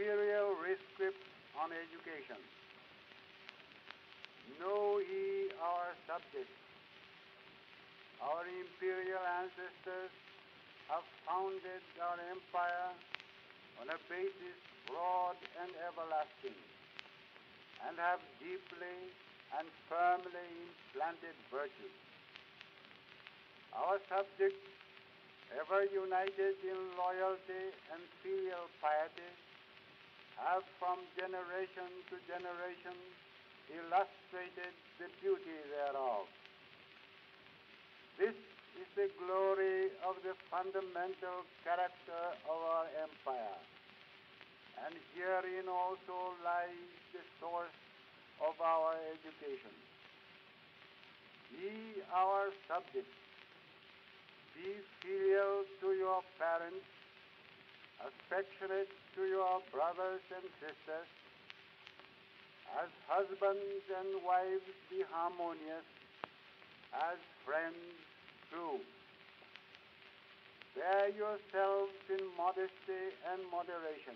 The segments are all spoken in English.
imperial rescript on education. Know ye our subjects. Our imperial ancestors have founded our empire on a basis broad and everlasting, and have deeply and firmly implanted virtue. Our subjects, ever united in loyalty and filial piety, have from generation to generation illustrated the beauty thereof. This is the glory of the fundamental character of our empire. And herein also lies the source of our education. Be our subjects, be filial to your parents, affectionate to your brothers and sisters, as husbands and wives be harmonious, as friends true. Bear yourselves in modesty and moderation.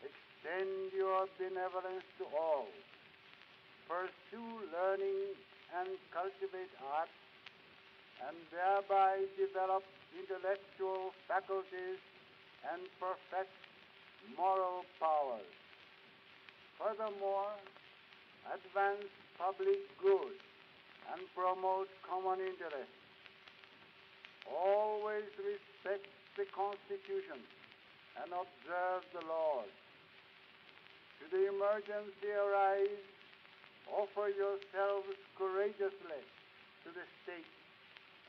Extend your benevolence to all. Pursue learning and cultivate art, and thereby develop intellectual faculties and perfect moral powers. Furthermore, advance public good and promote common interests. Always respect the Constitution and observe the laws. Should the emergency arise, offer yourselves courageously to the state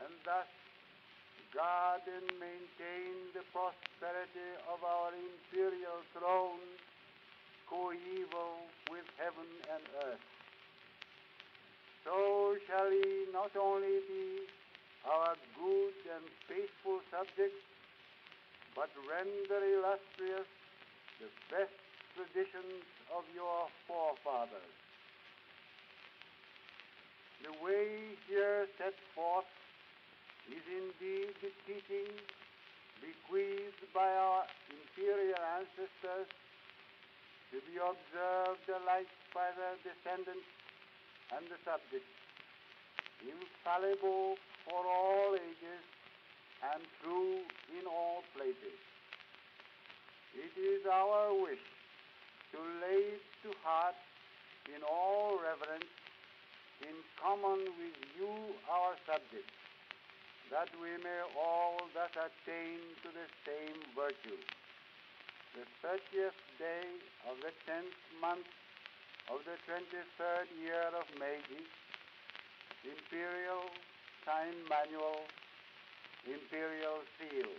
and thus guard and maintain the prosperity of our imperial throne, coeval with heaven and earth. So shall he not only be our good and faithful subjects, but render illustrious the best traditions of your forefathers. The way here set forth is indeed the teaching bequeathed by our imperial ancestors to be observed alike by their descendants and the subjects, infallible for all ages and true in all places. It is our wish to lay it to heart in all reverence, in common with you, our subjects, that we may all thus attain to the same virtue. The 30th day of the 10th month of the 23rd year of Meiji, Imperial Sign Manual, Imperial Seal.